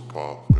pop.